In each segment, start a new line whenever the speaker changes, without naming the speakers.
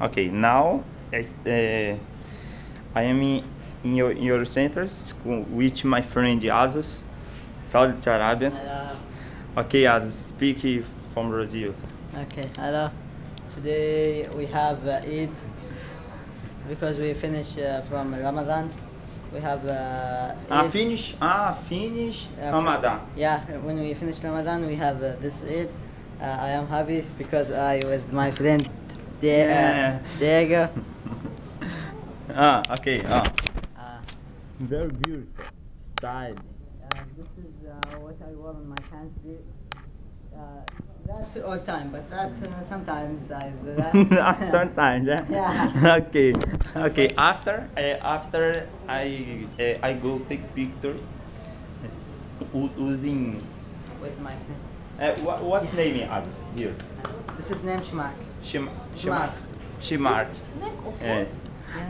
Okay, now uh, I am in, in your, your centers with my friend Asus, Saudi Arabia.
Hello.
Okay, Asus, speak from Brazil.
Okay, hello. Today we have uh, Eid because we finish uh, from Ramadan. We have uh,
Ah, finish, ah, finish Ramadan.
Yeah, when we finish Ramadan, we have uh, this Eid. Uh, I am happy because I with my friend Die-
Yeah.
uh, Diego.
ah, okay, ah.
Uh,
Very beautiful. Style.
uh, this is uh, what I wore on my country. Uh, that's all time, but that uh, sometimes I do that.
Sometimes, yeah.
Yeah.
okay, okay. After, uh, after I, uh, I go take picture using.
with my friend.
Uh, what, what's name is here?
This is name Shmak.
Shim,
Shimar.
Shimar. Yes.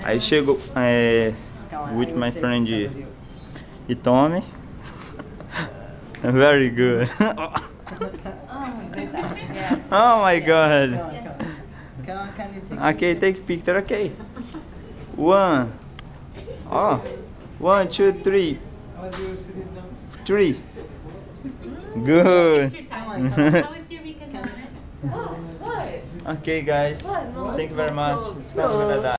Aí chego é,
Come on,
with
I will
my
take
friend
picture with you.
Itome. Very good. oh my god.
Come on, come on. Come on, can you take
Okay, take picture. Okay. One. Oh. One, two, three. Three. Good.
Take your time. How was
Okay, guys. Thank you very much.
no.
Desculpa, verdade.